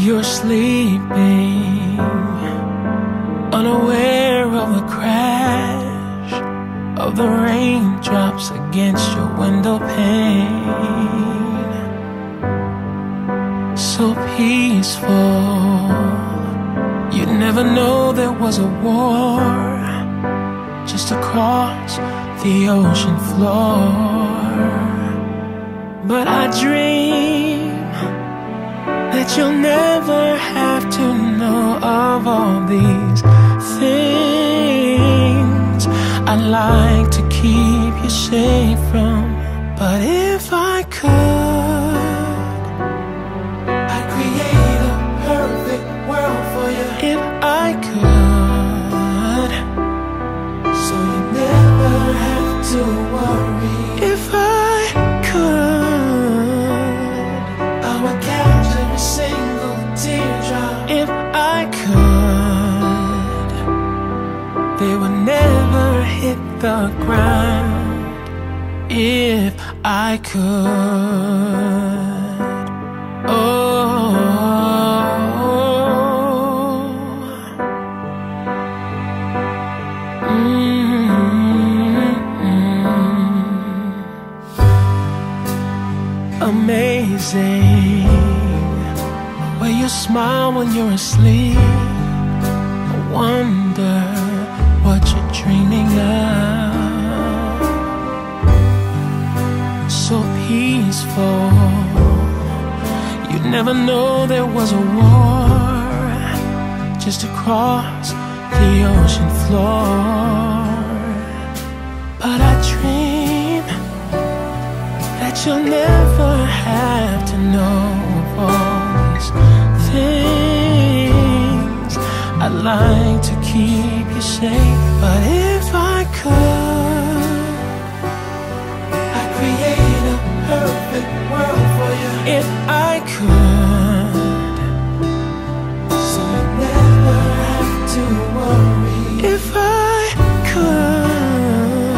You're sleeping, unaware of the crash of the raindrops against your window pane. So peaceful, you never know there was a war just across the ocean floor. But I dream you'll never have to know of all these things I'd like to keep you safe from. But if I could, they would never hit the ground. If I could, oh. Mm. Amazing the way you smile when you're asleep. I wonder what you're dreaming of. So peaceful. You'd never know there was a war just across the ocean floor. But I dream that you'll never have to know of all these things. I'd like to keep safe, but if I could, I'd create a perfect world for you. If I could, so you never have to worry. If I could,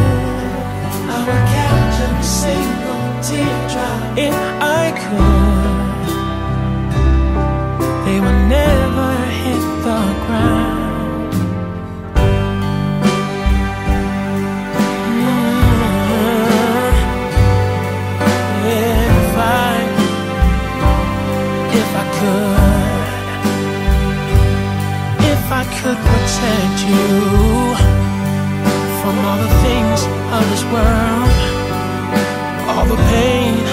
I would catch every single teardrop. If I could, if I could, if I could protect you from all the things of this world, all the pain,